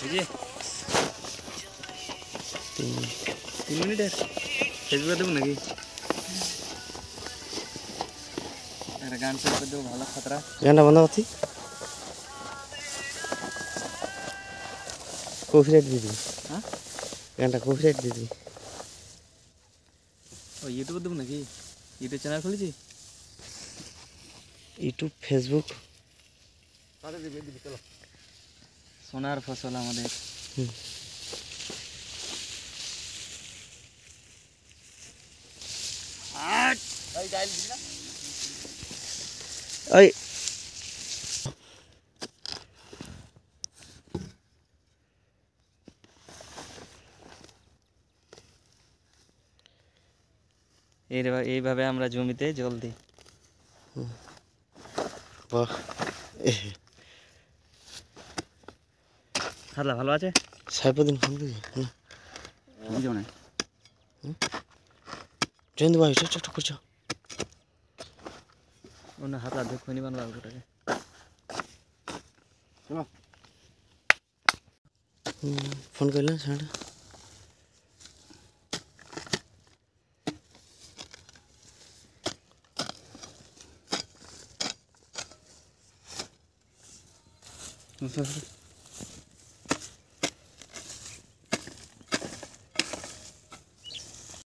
হ্যাঁ বুঝলি তিন তিন মিনিটের ফেসবুকে দেবো নাকি একটা গান শুরু করে দেবো ভালো খতরা গানটা বন্ধ করছি কপিরাইট দিদি হ্যাঁ গানটা কপিরাইট দিদি ও ইউটিউবে দেবো নাকি ইউটিউব চ্যানেল খুলেছি ইউটিউব ফেসবুক সোনার ফসল আমাদের। ওই এইভাবে আমরা জমিতে জল দিই। বাহ। এ হাতলা ভালো আছে সাইফুদ্দিন ফোন করি না বুঝো না জয়ন্ত ভাই চট চট করছো অন্য হাতলা দেখো নিবান বাবুটাকে ফোন করলেন সাড়ে হুম